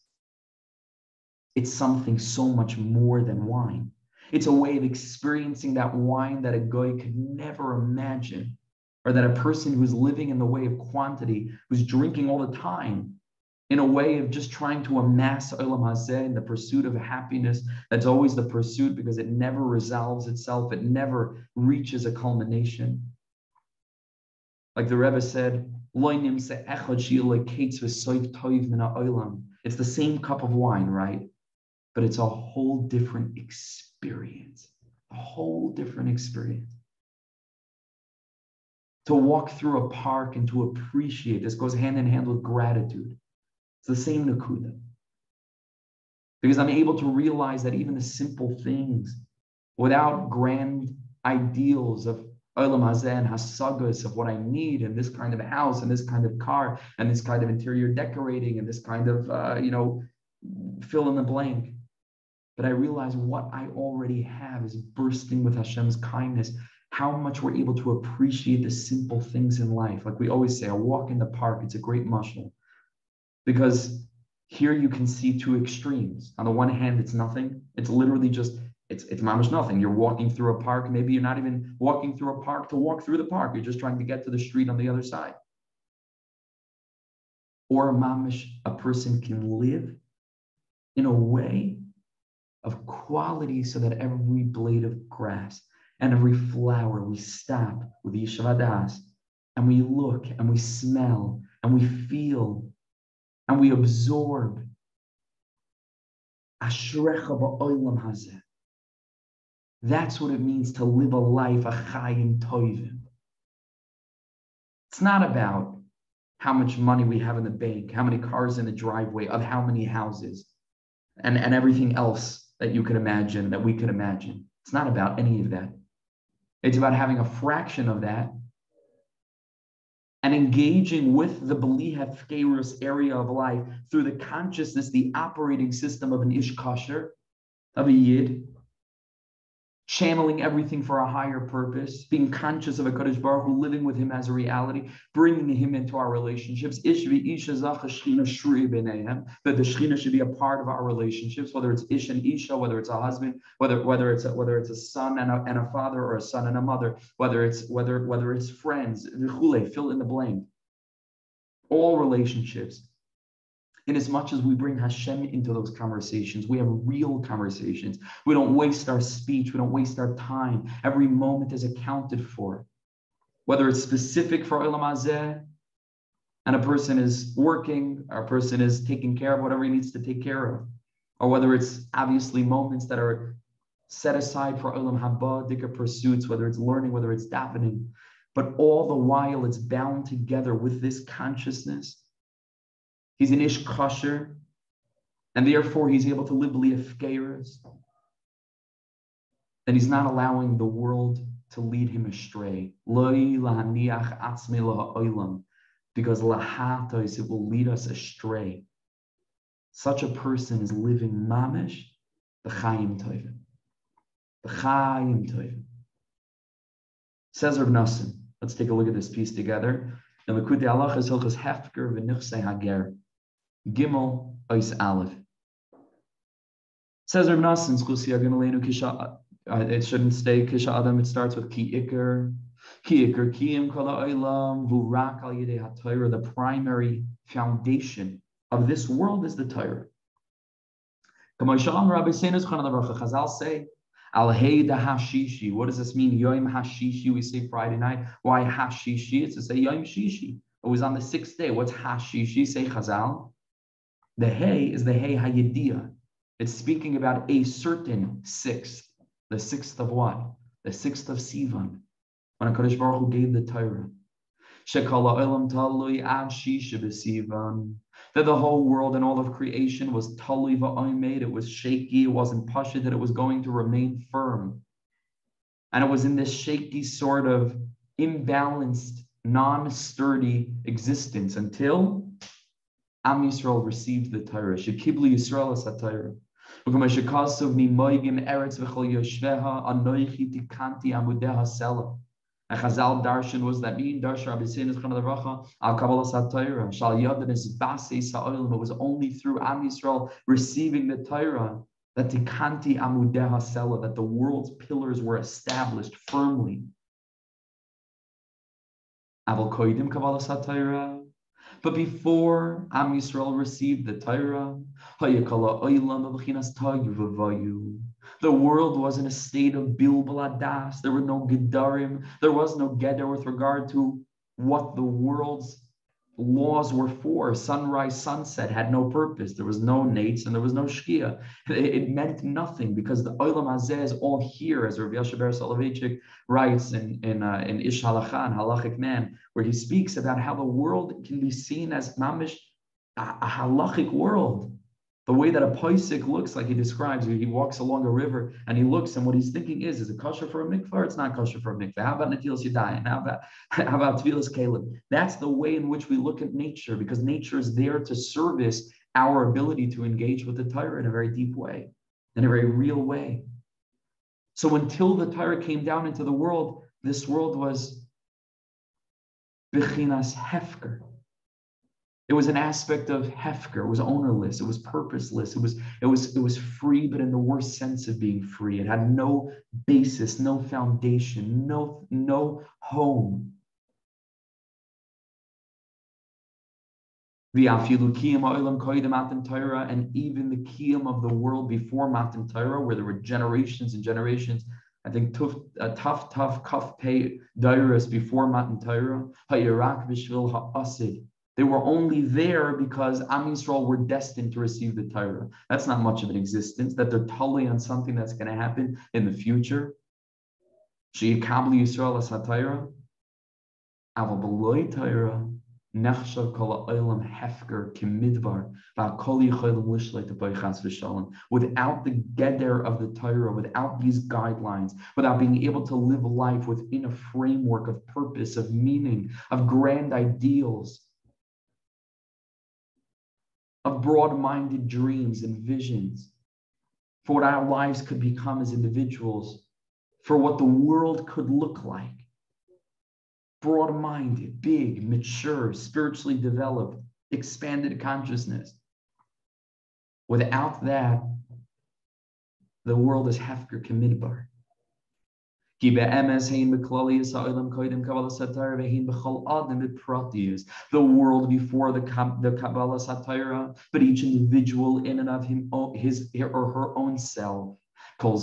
It's something so much more than wine. It's a way of experiencing that wine that a guy could never imagine, or that a person who's living in the way of quantity, who's drinking all the time, in a way of just trying to amass Olam Hazeh in the pursuit of happiness. That's always the pursuit because it never resolves itself, it never reaches a culmination. Like the Rebbe said, it's the same cup of wine, right? But it's a whole different experience, a whole different experience. To walk through a park and to appreciate this goes hand in hand with gratitude. It's the same Nakuda. Because I'm able to realize that even the simple things, without grand ideals of Olam Hazeh and Hasagas of what I need and this kind of house and this kind of car and this kind of interior decorating and this kind of, uh, you know, fill in the blank. But I realize what I already have is bursting with Hashem's kindness. How much we're able to appreciate the simple things in life. Like we always say, a walk in the park, it's a great muscle. Because here you can see two extremes. On the one hand, it's nothing. It's literally just it's it's mamish nothing. You're walking through a park. Maybe you're not even walking through a park to walk through the park. You're just trying to get to the street on the other side. Or a mamish, a person can live in a way of quality so that every blade of grass and every flower we stop with Yishavadas and we look and we smell and we feel and we absorb. Ashrecha ba'olam hazeh. That's what it means to live a life, a chayim toivim. It's not about how much money we have in the bank, how many cars in the driveway, of how many houses, and, and everything else that you could imagine, that we could imagine. It's not about any of that. It's about having a fraction of that and engaging with the Belihef area of life through the consciousness, the operating system of an Ish Kasher, of a Yid, channeling everything for a higher purpose, being conscious of HaKadosh Baruch Hu, living with Him as a reality, bringing Him into our relationships. That the Shechina should be a part of our relationships, whether it's Ish and Isha, whether it's a husband, whether whether it's a, whether it's a son and a, and a father or a son and a mother, whether it's whether whether it's friends, fill in the blank. All relationships in as much as we bring Hashem into those conversations, we have real conversations. We don't waste our speech, we don't waste our time. Every moment is accounted for. Whether it's specific for Olam Hazeh, and a person is working, or a person is taking care of whatever he needs to take care of, or whether it's obviously moments that are set aside for Olam Haba, Dika pursuits, whether it's learning, whether it's davening, but all the while it's bound together with this consciousness He's an ish kosher, and therefore he's able to live liafkeres. And he's not allowing the world to lead him astray. Because lahatos, it will lead us astray. Such a person is living mamish the chayim tovim. The chayim tovim. Says Rav Nosson. Let's take a look at this piece together. The Likutei Halachos Hilchas Hefker Hager. Gimel Ois Aleph. Says Rav Nosson, Kisha, uh, it shouldn't stay Kisha Adam, it starts with Ki Iker. Ki Iker Kiyim Vurak Al the primary foundation of this world is the Torah. Chazal say, Al the Hashishi. What does this mean? Yom Hashishi, we say Friday night. Why Hashishi? It's to say Yom Shishi. It was on the sixth day. What's Hashishi? Say Chazal. The Hay is the Hay Hayedia. It's speaking about a certain sixth. The sixth of what? The sixth of Sivan. When HaKadosh Baruch Hu gave the Torah. That the whole world and all of creation was Talui Va'oimed. It was shaky. It wasn't Pasha. That it was going to remain firm. And it was in this shaky sort of imbalanced, non-sturdy existence until Am Yisrael received the Torah. Shekibli Yisrael as HaTorah. And Chazal Darshan was that mean Darshan Abbasin is Chana Racha Al Kabbalah Satira Shal Yadin is Basi Sa'olim. It was only through Am Yisrael receiving the Torah that the Kanti Amudeha Sela, that the world's pillars were established firmly. Avol Koidim Kabbalah Satira but before Am Yisrael received the Torah, the world was in a state of bilbaladas. There were no gedarim. There was no geder with regard to what the world's laws were for. Sunrise, sunset had no purpose. There was no nates and there was no shkia. It, meant nothing because the olam hazeh is all here, as Rav Yashaber Ber Soloveitchik writes in in, uh, in Ish HaHalacha, Halachic Man, where he speaks about how the world can be seen as mamish a, a halachic world. The way that a paisik looks, like he describes, he walks along a river and he looks, and what he's thinking is, is it kosher for a mikvah or it's not kosher for a mikvah? How about Natilas Yadayim? How about, how about Tvilas Keilim? That's the way in which we look at nature because nature is there to service our ability to engage with the Torah in a very deep way, in a very real way. So until the Torah came down into the world, this world was Bechinas Hefker. It was an aspect of Hefker. It was ownerless. It was purposeless. It was, it was, it was free, but in the worst sense of being free. It had no basis, no foundation, no, no home. and even the kiyum of the world before Matan Torah, where there were generations and generations. I think tough, uh, tough, tough, kaf pay dairas before Matan Torah. Ha'irak v'shvil ha'asid. They were only there because Am Yisrael were destined to receive the Torah. That's not much of an existence. That they're totally on something that's going to happen in the future. She'ikabli Yisrael as ha-Torah. Aval b'loy Torah. Without the geder of the Torah, without these guidelines, without being able to live life within a framework of purpose, of meaning, of grand ideals, of broad-minded dreams and visions, for what our lives could become as individuals, for what the world could look like broad minded, big, mature, spiritually developed, expanded consciousness. Without that, the world is hefker The world before the, the Kabbalah Satira, but each individual in and of him, his or her own self. All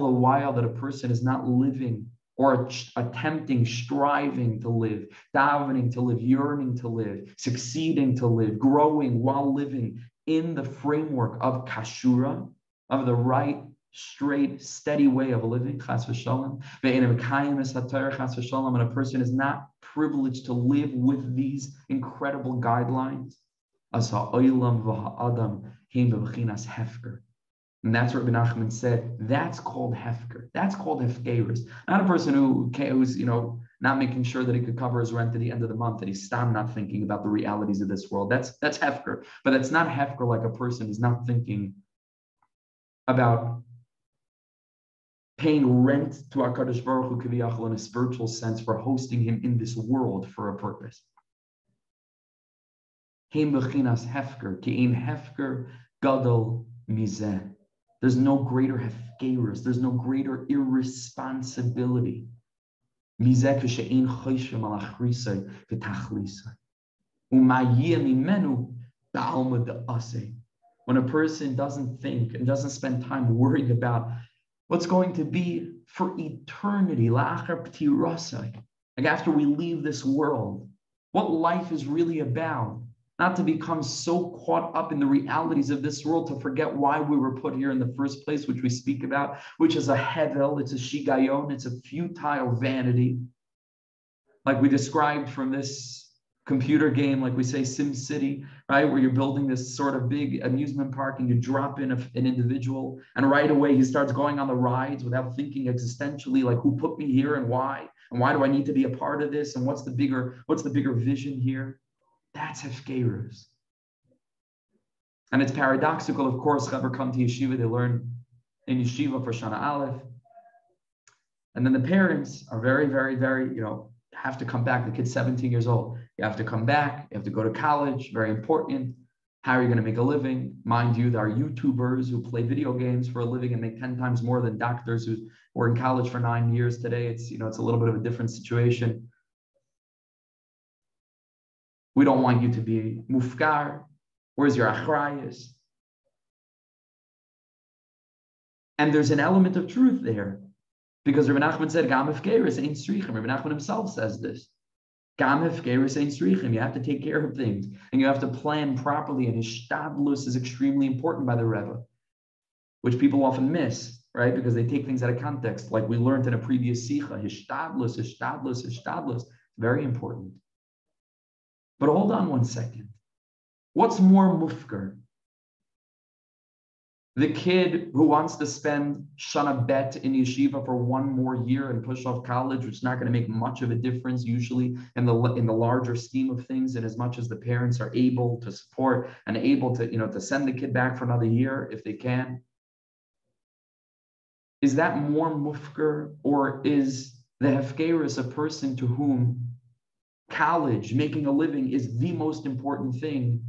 the while that a person is not living or attempting, striving to live, davening to live, yearning to live, succeeding to live, growing while living in the framework of kashura, of the right, straight, steady way of living, chas v'shalom. chas v'shalom, And a person is not privileged to live with these incredible guidelines. Hefker. And that's what Rabbi Nachman said. That's called Hefker. That's called Hefkerus. Not a person who who's you know not making sure that he could cover his rent at the end of the month, that he's not thinking about the realities of this world. That's that's Hefker. But that's not Hefker like a person is not thinking about paying rent to HaKadosh Baruch Hu Kiviyachal in a spiritual sense for hosting him in this world for a purpose. Hefker, gadol mizeh. There's no greater hefkerus. There's no greater irresponsibility. When a person doesn't think and doesn't spend time worrying about what's going to be for eternity, like after we leave this world, what life is really about not to become so caught up in the realities of this world to forget why we were put here in the first place, which we speak about, which is a hevel, it's a shigayon, it's a futile vanity. Like we described from this computer game, like we say Sim City, right, where you're building this sort of big amusement park and you drop in a, an individual, and right away he starts going on the rides without thinking existentially, like who put me here and why, and why do I need to be a part of this, and what's the bigger what's the bigger vision here? That's Hefkerus. And it's paradoxical, of course, Chaver come to yeshiva, they learn in yeshiva for Shana Aleph. And then the parents are very, very, very, you know, have to come back. The kid's 17 years old. You have to come back. You have to go to college. Very important. How are you going to make a living? Mind you, there are YouTubers who play video games for a living and make 10 times more than doctors who were in college for nine years today. It's, you know, it's a little bit of a different situation. We don't want you to be mufkar. Where's your achrayas? And there's an element of truth there. Because Rabbi Nachman said, Gam Hefkeris ain't strichim. Rabbi Nachman himself says this. You have to take care of things and you have to plan properly. And hishtadlus is extremely important by the Rebbe, which people often miss, right? Because they take things out of context, like we learned in a previous sikha. Hishtadlus, hishtadlus, hishtadlus. Very important. But hold on one second. What's more mufkar? The kid who wants to spend Shana Bet in yeshiva for one more year and push off college, which is not going to make much of a difference usually in the in the larger scheme of things, and as much as the parents are able to support and able to, you know, to send the kid back for another year if they can. Is that more mufker, or is the hefkerus a person to whom college, making a living, is the most important thing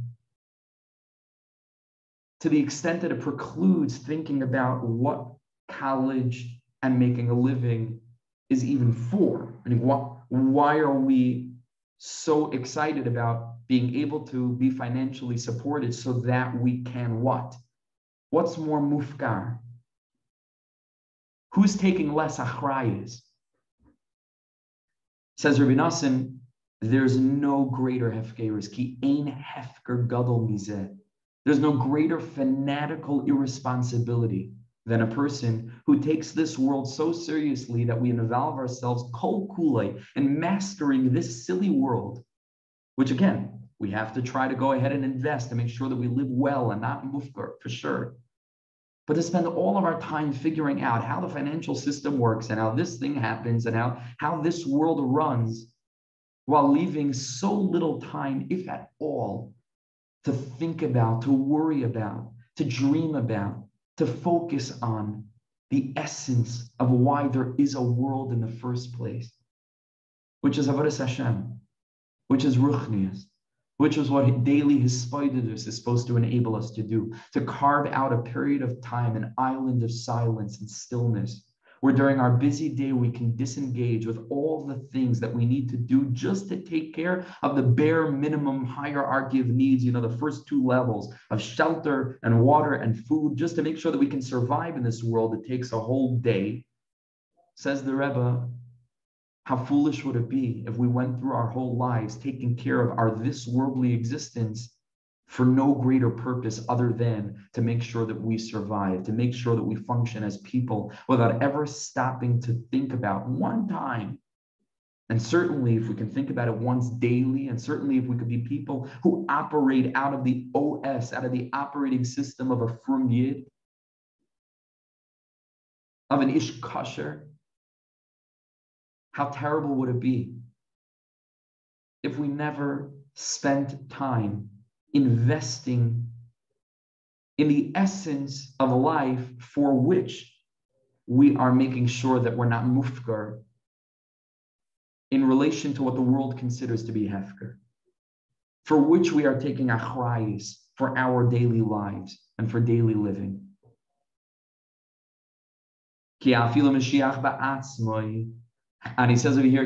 to the extent that it precludes thinking about what college and making a living is even for. I mean, why, why are we so excited about being able to be financially supported so that we can what? What's more mufkar? Who's taking less achrayas? Says Rabbi Nosson, there's no greater hefkeris. Ki ein hefker gadol mizeh there's no greater fanatical irresponsibility than a person who takes this world so seriously that we involve ourselves kol kulei in mastering this silly world, which again, we have to try to go ahead and invest to make sure that we live well and not mufkar for sure. But to spend all of our time figuring out how the financial system works and how this thing happens and how, how this world runs while leaving so little time, if at all, to think about, to worry about, to dream about, to focus on the essence of why there is a world in the first place, which is Avodah Hashem, which is Ruchnias, which is what daily Hisbodedus is supposed to enable us to do, to carve out a period of time, an island of silence and stillness, where during our busy day we can disengage with all the things that we need to do just to take care of the bare minimum hierarchy of needs, you know, the first two levels of shelter and water and food, just to make sure that we can survive in this world. It takes a whole day. Says the Rebbe, how foolish would it be if we went through our whole lives taking care of our this worldly existence for no greater purpose other than to make sure that we survive, to make sure that we function as people without ever stopping to think about one time. And certainly, if we can think about it once daily, and certainly if we could be people who operate out of the OS, out of the operating system of a frum yid, of an ish kosher, how terrible would it be if we never spent time investing in the essence of life for which we are making sure that we're not mufkar in relation to what the world considers to be hefker, for which we are taking achrayis for our daily lives and for daily living. And he says over here,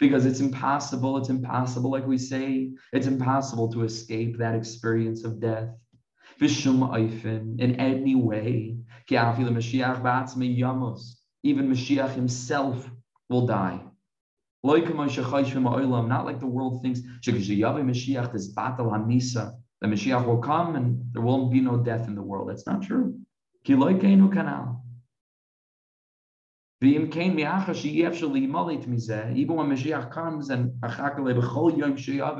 because it's impossible, it's impossible, like we say, it's impossible to escape that experience of death. In any way, even Mashiach himself will die. Not like the world thinks, the Mashiach will come and there won't be no death in the world. That's not true. Even when Mashiach comes and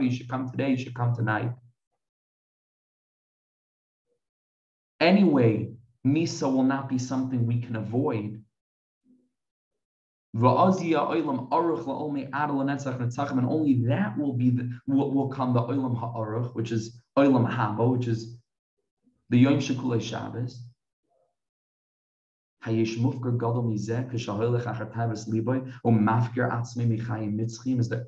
you should come today, you should come tonight. Anyway, Misa will not be something we can avoid. And only that will be the will, will come the Olam Ha'aruch, which is Olam Haba, which is the Yom Shekulei Shabbos. Is there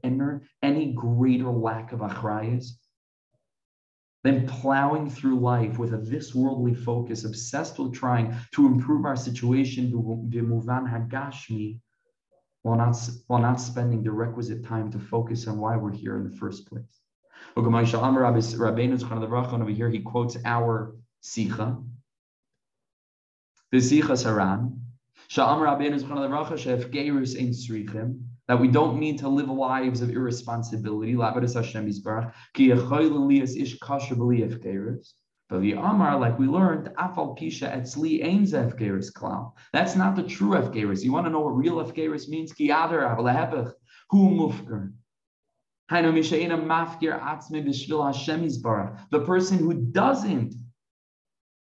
any greater lack of achrayas than plowing through life with a this worldly focus, obsessed with trying to improve our situation hagashmi, while not, while not spending the requisite time to focus on why we're here in the first place. Over here, he quotes our Sikha, V'Sichos HaRan. Sha'am Rabbeinu is one of the racha shef gerus ein srichim that we don't need to live lives of irresponsibility. Labadas Hashem Yisbarach ki yechoylin lias ish kasher b'liyef gerus. But the Amar, like we learned, afal pisha etzli ein zef gerus klal. That's not the true efgerus. You want to know what real efgerus means? Ki ader avalehepech hu mufker. The person who doesn't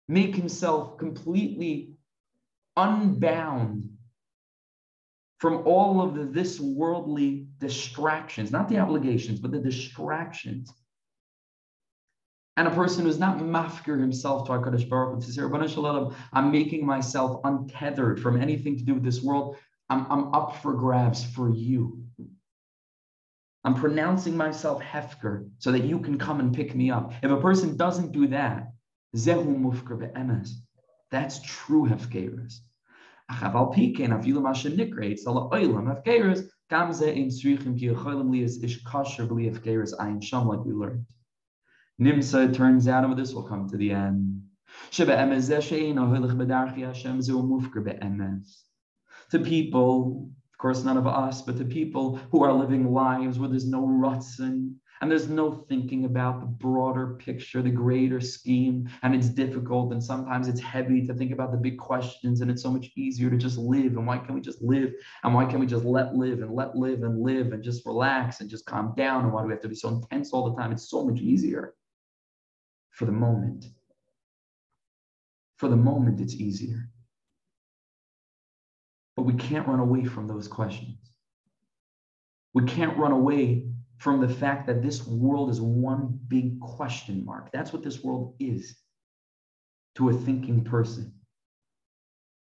make himself completely unbound from all of the, this worldly distractions, not the obligations, but the distractions. And a person who's not mafkir himself to HaKadosh Baruch Hu, to say, Shalom, I'm making myself untethered from anything to do with this world. I'm, I'm up for grabs for you. I'm pronouncing myself hefker so that you can come and pick me up. If a person doesn't do that, zehu mufker be'emes, that's true hefkerus. Achaval pikin afilu mashe nikre tzala oilam hefkerus gamze in srichim ki yecholim liyas ish kasher b'li hefkerus ayin sham like we learned. Nimsa turns out, and this will come to the end. To people, of course, none of us, but to people who are living lives where there's no rutzen and there's no thinking about the broader picture, the greater scheme, and it's difficult and sometimes it's heavy to think about the big questions, and it's so much easier to just live. And why can't we just live? And why can't we just let live and let live and live and just relax and just calm down? And why do we have to be so intense all the time? It's so much easier for the moment. For the moment, it's easier. But we can't run away from those questions. We can't run away from the fact that this world is one big question mark. That's what this world is to a thinking person.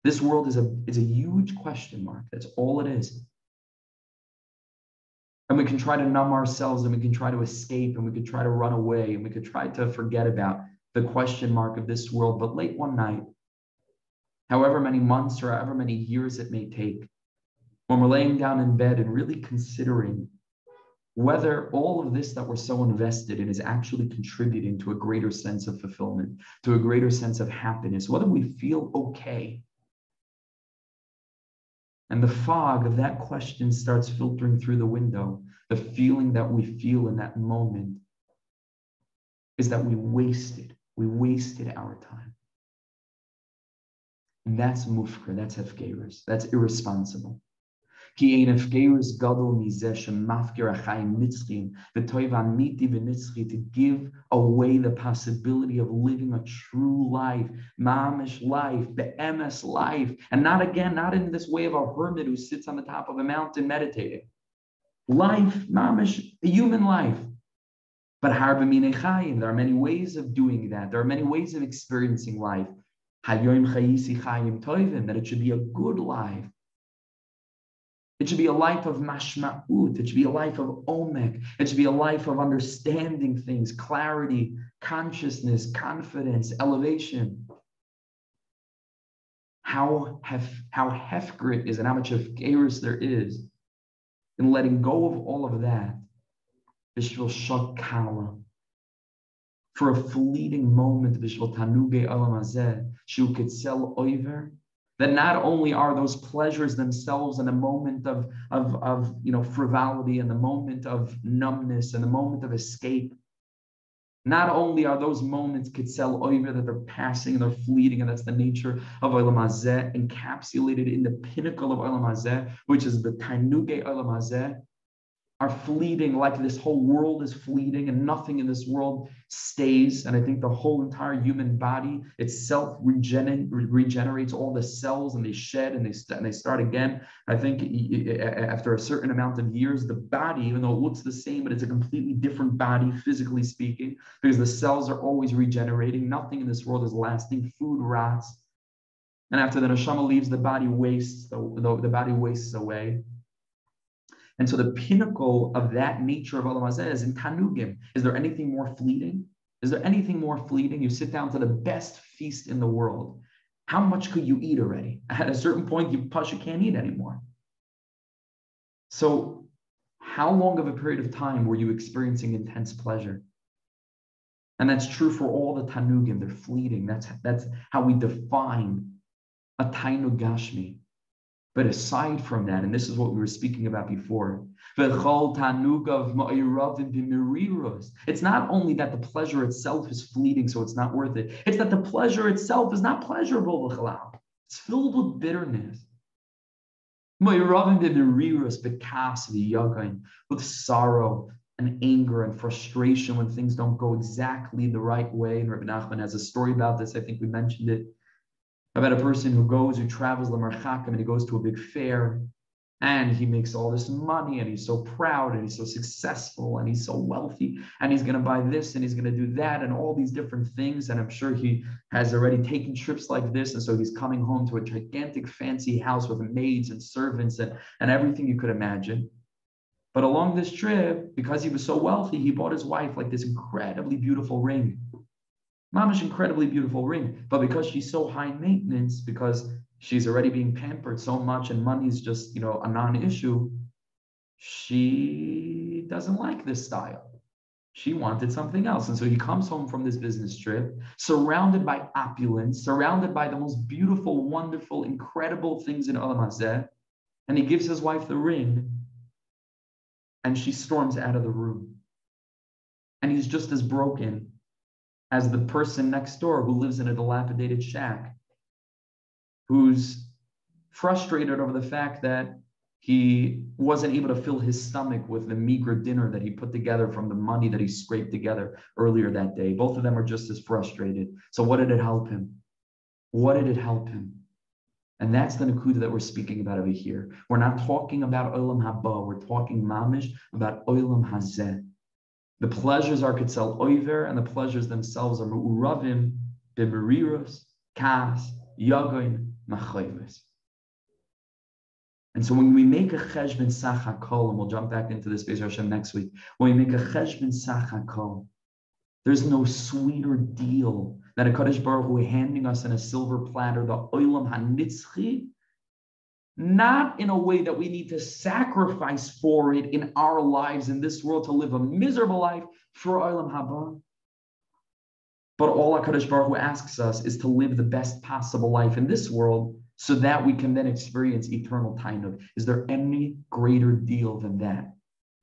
This world is a, is a huge question mark. That's all it is. And we can try to numb ourselves and we can try to escape and we could try to run away and we could try to forget about the question mark of this world. But late one night, however many months or however many years it may take, when we're laying down in bed and really considering whether all of this that we're so invested in is actually contributing to a greater sense of fulfillment, to a greater sense of happiness, whether we feel okay and the fog of that question starts filtering through the window. The feeling that we feel in that moment is that we wasted, we wasted our time. And that's mufkar, that's hefgerus, that's irresponsible. Ki ein of Geirus Gadol Mizeh mafkir Achayim Mitzchim V'toiv Amiti V'nitzchi to give away the possibility of living a true life, mamish life, the MS life, and not again, not in this way of a hermit who sits on the top of a mountain meditating. Life, mamish, the human life. But har chayim, there are many ways of doing that. There are many ways of experiencing life. Hayoim chayisi chayim toivim, that it should be a good life, it should be a life of mashma'ut. It should be a life of omek. It should be a life of understanding things, clarity, consciousness, confidence, elevation. How hef, how hefgrit is and how much of gerus there is in letting go of all of that. Bishvil shakala. For a fleeting moment, bishvil tanuge alamazeh, shu sell oiver, that not only are those pleasures themselves in a moment of, of, of you know, frivolity and the moment of numbness and the moment of escape, not only are those moments kitzel over that they're passing and they're fleeting, and that's the nature of Olam encapsulated in the pinnacle of Olam which is the Tanuge Olam are fleeting, like this whole world is fleeting and nothing in this world stays. And I think the whole entire human body itself regen- regenerates all the cells and they shed and they, st- and they start again. I think after a certain amount of years, the body, even though it looks the same, but it's a completely different body, physically speaking, because the cells are always regenerating. Nothing in this world is lasting. Food rots. And after the neshama leaves, the body wastes, the, the, the body wastes away. And so the pinnacle of that nature of Olam is in Tanugim. Is there anything more fleeting? Is there anything more fleeting? You sit down to the best feast in the world. How much could you eat already? At a certain point, you you can't eat anymore. So, how long of a period of time were you experiencing intense pleasure? And that's true for all the Tanugim. They're fleeting. That's, that's how we define a Tainug Gashmi. But aside from that, and this is what we were speaking about before, it's not only that the pleasure itself is fleeting, so it's not worth it. It's that the pleasure itself is not pleasurable. It's filled with bitterness. With sorrow and anger and frustration when things don't go exactly the right way. And Rabbi Nachman has a story about this. I think we mentioned it about a person who goes, who travels the Marchakim, and he goes to a big fair and he makes all this money and he's so proud and he's so successful and he's so wealthy and he's going to buy this and he's going to do that and all these different things and i'm sure he has already taken trips like this and so he's coming home to a gigantic fancy house with maids and servants and, and everything you could imagine. But along this trip because he was so wealthy he bought his wife like this incredibly beautiful ring mamish incredibly beautiful ring but because she's so high maintenance because she's already being pampered so much and money's just you know a non-issue she doesn't like this style. She wanted something else. And so he comes home from this business trip surrounded by opulence surrounded by the most beautiful wonderful incredible things in olam hazeh and he gives his wife the ring and she storms out of the room. And he's just as broken as the person next door who lives in a dilapidated shack who's frustrated over the fact that he wasn't able to fill his stomach with the meager dinner that he put together from the money that he scraped together earlier that day. Both of them are just as frustrated. So, what did it help him? What did it help him? And that's the Nakuda that we're speaking about over here. We're not talking about Olam Haba, we're talking Mamish about Olam Hazeh. The pleasures are Ketzel Oiver, and the pleasures themselves are Mu'uravim, Bimeriros, Kas, Yagoin, machayves. and so when we make a cheshbon sachakol, and we'll jump back into this Beis Hashem next week, when we make a cheshbon sachakol, there's no sweeter deal than HaKadosh Baruch Hu handing us in a silver platter the oilam hanitzchi, not in a way that we need to sacrifice for it in our lives in this world to live a miserable life for oilam haba, but all HaKadosh Baruch Hu asks us is to live the best possible life in this world so that we can then experience eternal time. Is there any greater deal than that?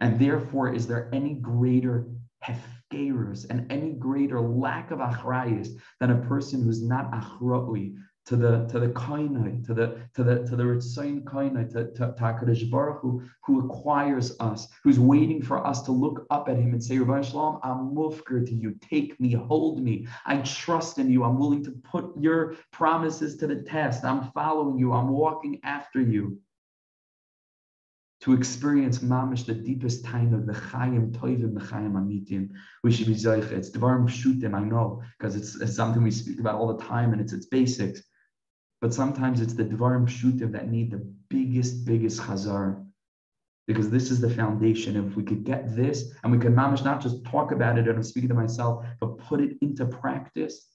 And therefore, is there any greater hefkerus and any greater lack of achrayus than a person who's not achroi to the to the kainai, to the to the to the ritzayin kainai, to, to, to Hakadosh Baruch Hu, who acquires us, who's waiting for us to look up at Him and say, Ribono Shel Olam, I'm mufker to you. Take me, hold me. I trust in you. I'm willing to put your promises to the test. I'm following you. I'm walking after you. To experience mamish the deepest time of the chayim toivim, the chayim amitim, we should be zeich. It's devarim pshutim, I know, because it's, it's something we speak about all the time, and it's its basics. But sometimes it's the Dvarim Pshutim that need the biggest, biggest chazar. Because this is the foundation. If we could get this and we could mamish not just talk about it and I'm speaking to myself, but put it into practice,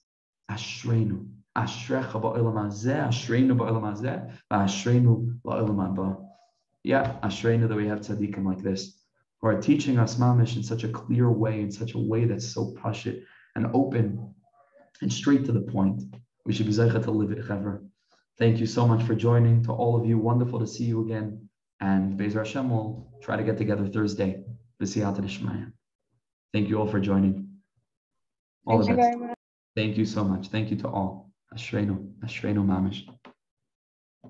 Ashreinu. Ashrecha ba'olam hazeh, Ashreinu ba'olam hazeh, Ashreinu ba'olam haba. Yeah, Ashreinu that we have tzaddikim like this who are teaching us mamish in such a clear way, in such a way that's so pashit and open and straight to the point. We should be zeichet to live it, chaver. Thank you so much for joining. To all of you, wonderful to see you again. And Bezer Hashem will try to get together Thursday. Thank you all for joining. All Thank the best. Thank you so much. Thank you to all. Ashreinu, Ashreinu Mamish.